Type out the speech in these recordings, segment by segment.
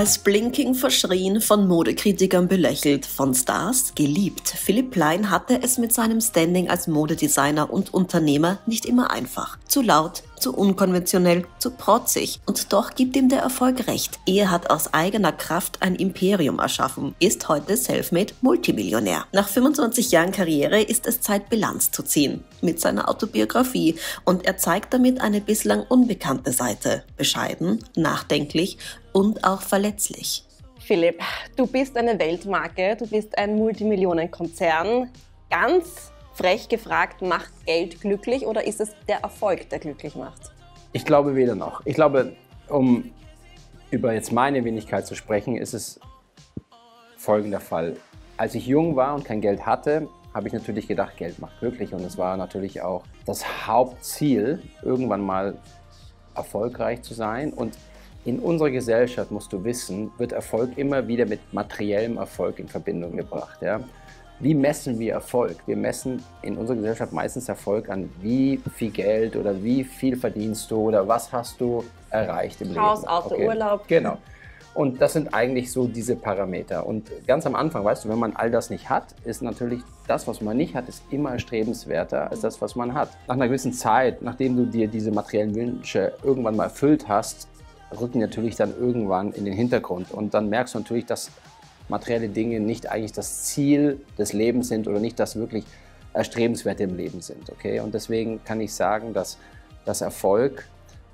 Als Blinking verschrien, von Modekritikern belächelt, von Stars geliebt. Philipp Plein hatte es mit seinem Standing als Modedesigner und Unternehmer nicht immer einfach. Zu laut, zu unkonventionell, zu protzig. Und doch gibt ihm der Erfolg recht. Er hat aus eigener Kraft ein Imperium erschaffen, ist heute Selfmade Multimillionär. Nach 25 Jahren Karriere ist es Zeit, Bilanz zu ziehen. Mit seiner Autobiografie. Und er zeigt damit eine bislang unbekannte Seite. Bescheiden, nachdenklich und auch verletzlich. Philipp, du bist eine Weltmarke, du bist ein Multimillionenkonzern. Ganz frech gefragt, macht Geld glücklich oder ist es der Erfolg, der glücklich macht? Ich glaube weder noch. Ich glaube, um über jetzt meine Wenigkeit zu sprechen, ist es folgender Fall. Als ich jung war und kein Geld hatte, habe ich natürlich gedacht, Geld macht glücklich. Und es war natürlich auch das Hauptziel, irgendwann mal erfolgreich zu sein. Und in unserer Gesellschaft, musst du wissen, wird Erfolg immer wieder mit materiellem Erfolg in Verbindung gebracht. Ja? Wie messen wir Erfolg? Wir messen in unserer Gesellschaft meistens Erfolg an, wie viel Geld oder wie viel verdienst du oder was hast du erreicht im Haus, Leben. Haus, Auto, okay. Urlaub. Genau. Und das sind eigentlich so diese Parameter. Und ganz am Anfang, weißt du, wenn man all das nicht hat, ist natürlich das, was man nicht hat, ist immer erstrebenswerter als das, was man hat. Nach einer gewissen Zeit, nachdem du dir diese materiellen Wünsche irgendwann mal erfüllt hast, rücken natürlich dann irgendwann in den Hintergrund. Und dann merkst du natürlich, dass materielle Dinge nicht eigentlich das Ziel des Lebens sind oder nicht das wirklich Erstrebenswerte im Leben sind. Okay? Und deswegen kann ich sagen, dass, dass Erfolg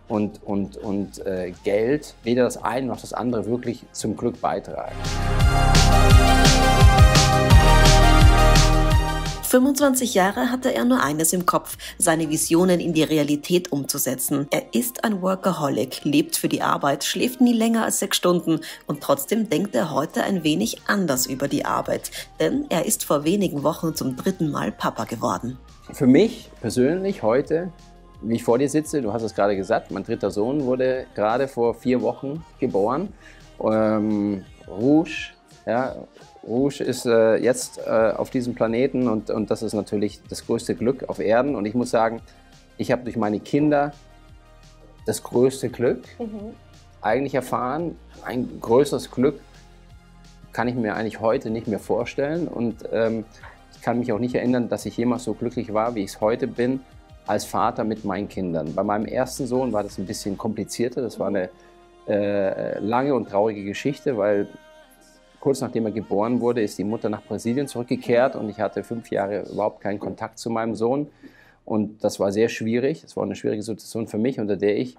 und, und, und äh, Geld weder das eine noch das andere wirklich zum Glück beitragen. 25 Jahre hatte er nur eines im Kopf, seine Visionen in die Realität umzusetzen. Er ist ein Workaholic, lebt für die Arbeit, schläft nie länger als sechs Stunden und trotzdem denkt er heute ein wenig anders über die Arbeit, denn er ist vor wenigen Wochen zum dritten Mal Papa geworden. Für mich persönlich heute wie ich vor dir sitze, du hast es gerade gesagt, mein dritter Sohn wurde gerade vor vier Wochen geboren. Ähm, Rouge, ja, Rouge ist äh, jetzt äh, auf diesem Planeten und, und das ist natürlich das größte Glück auf Erden. Und ich muss sagen, ich habe durch meine Kinder das größte Glück mhm. eigentlich erfahren. Ein größeres Glück kann ich mir eigentlich heute nicht mehr vorstellen. Und ähm, ich kann mich auch nicht erinnern, dass ich jemals so glücklich war, wie ich es heute bin, als Vater mit meinen Kindern. Bei meinem ersten Sohn war das ein bisschen komplizierter. Das war eine äh, lange und traurige Geschichte, weil kurz nachdem er geboren wurde, ist die Mutter nach Brasilien zurückgekehrt und ich hatte fünf Jahre überhaupt keinen Kontakt zu meinem Sohn. Und das war sehr schwierig. Es war eine schwierige Situation für mich, unter der ich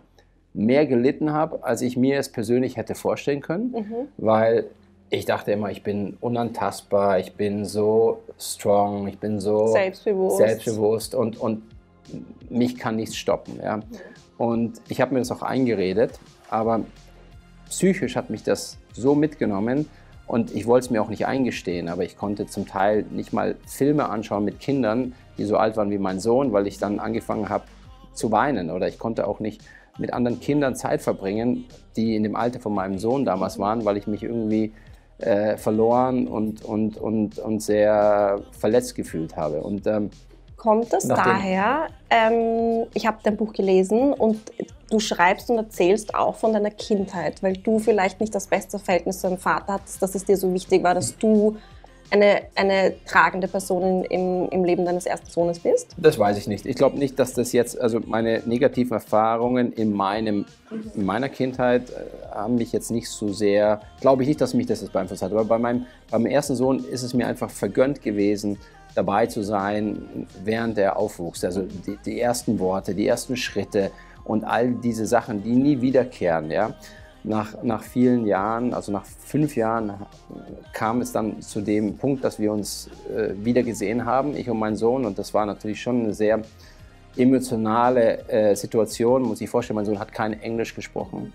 mehr gelitten habe, als ich mir es persönlich hätte vorstellen können, mhm. weil ich dachte immer, ich bin unantastbar, ich bin so strong, ich bin so selbstbewusst, selbstbewusst und, und mich kann nichts stoppen. Ja. Und ich habe mir das auch eingeredet, aber psychisch hat mich das so mitgenommen, und ich wollte es mir auch nicht eingestehen, aber ich konnte zum Teil nicht mal Filme anschauen mit Kindern, die so alt waren wie mein Sohn, weil ich dann angefangen habe zu weinen. Oder ich konnte auch nicht mit anderen Kindern Zeit verbringen, die in dem Alter von meinem Sohn damals waren, weil ich mich irgendwie äh, verloren und, und, und, und sehr verletzt gefühlt habe. Und ähm, kommt das daher? Ähm, ich habe dein Buch gelesen und du schreibst und erzählst auch von deiner Kindheit, weil du vielleicht nicht das beste Verhältnis zu deinem Vater hattest, dass es dir so wichtig war, dass du eine, eine tragende Person im, im Leben deines ersten Sohnes bist? Das weiß ich nicht. Ich glaube nicht, dass das jetzt, also meine negativen Erfahrungen in, meinem, in meiner Kindheit äh, haben mich jetzt nicht so sehr, glaube ich nicht, dass mich das jetzt beeinflusst hat. Aber bei meinem, bei meinem ersten Sohn ist es mir einfach vergönnt gewesen, dabei zu sein, während er aufwuchs. Also die, die, ersten Worte, die ersten Schritte und all diese Sachen, die nie wiederkehren. Ja? Nach, nach vielen Jahren, also nach fünf Jahren, kam es dann zu dem Punkt, dass wir uns äh, wieder gesehen haben, ich und mein Sohn. Und das war natürlich schon eine sehr emotionale äh, Situation. Muss ich vorstellen, mein Sohn hat kein Englisch gesprochen,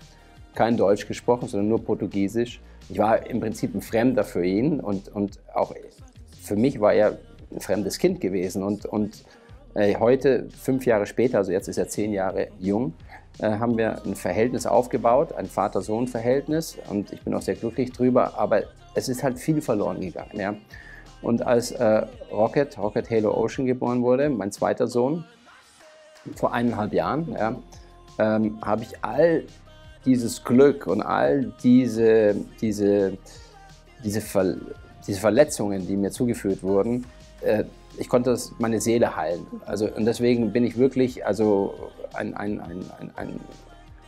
kein Deutsch gesprochen, sondern nur Portugiesisch. Ich war im Prinzip ein Fremder für ihn und, und auch für mich war er ein fremdes Kind gewesen. Und, und äh, heute, fünf Jahre später, also jetzt ist er zehn Jahre jung, äh, haben wir ein Verhältnis aufgebaut, ein Vater-Sohn-Verhältnis. Und ich bin auch sehr glücklich drüber. Aber es ist halt viel verloren gegangen. Ja. Und als äh, Rocket, Rocket Halo Ocean geboren wurde, mein zweiter Sohn, vor eineinhalb Jahren, ja, ähm, habe ich all dieses Glück und all diese, diese, diese, Ver, diese Verletzungen, die mir zugeführt wurden, äh, ich konnte das, meine Seele heilen. Also, und deswegen bin ich wirklich also ein, ein, ein, ein,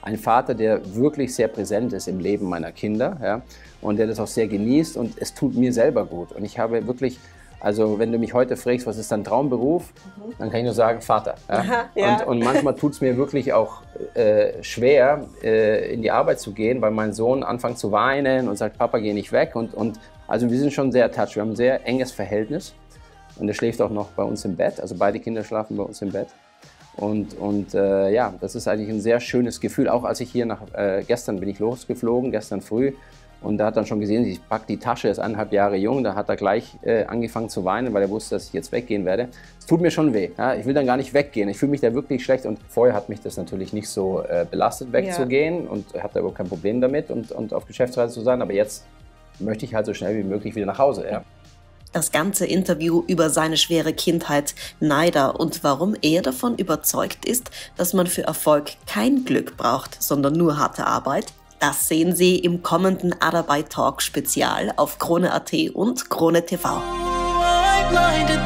ein Vater, der wirklich sehr präsent ist im Leben meiner Kinder ja, und der das auch sehr genießt und es tut mir selber gut. Und ich habe wirklich also wenn du mich heute fragst, was ist dein Traumberuf, mhm. dann kann ich nur sagen Vater. Ja? Aha, ja. Und, und, manchmal tut es mir wirklich auch äh, schwer, äh, in die Arbeit zu gehen, weil mein Sohn anfängt zu weinen und sagt, Papa, geh nicht weg. Und, und also wir sind schon sehr touch. Wir haben ein sehr enges Verhältnis. Und er schläft auch noch bei uns im Bett. Also beide Kinder schlafen bei uns im Bett. Und, und äh, ja, das ist eigentlich ein sehr schönes Gefühl. Auch als ich hier nach, äh, gestern bin ich losgeflogen, gestern früh. Und er hat dann schon gesehen, ich packe die Tasche, ist eineinhalb Jahre jung, da hat er gleich äh, angefangen zu weinen, weil er wusste, dass ich jetzt weggehen werde. Es tut mir schon weh. Ja? Ich will dann gar nicht weggehen. Ich fühle mich da wirklich schlecht und vorher hat mich das natürlich nicht so äh, belastet, wegzugehen ja. und hatte überhaupt kein Problem damit und, und auf Geschäftsreise zu sein. Aber jetzt möchte ich halt so schnell wie möglich wieder nach Hause. Ja. Das ganze Interview über seine schwere Kindheit, Neider und warum er davon überzeugt ist, dass man für Erfolg kein Glück braucht, sondern nur harte Arbeit, das sehen Sie im kommenden Arbeit Talk Spezial auf Krone.at und Krone TV. blinded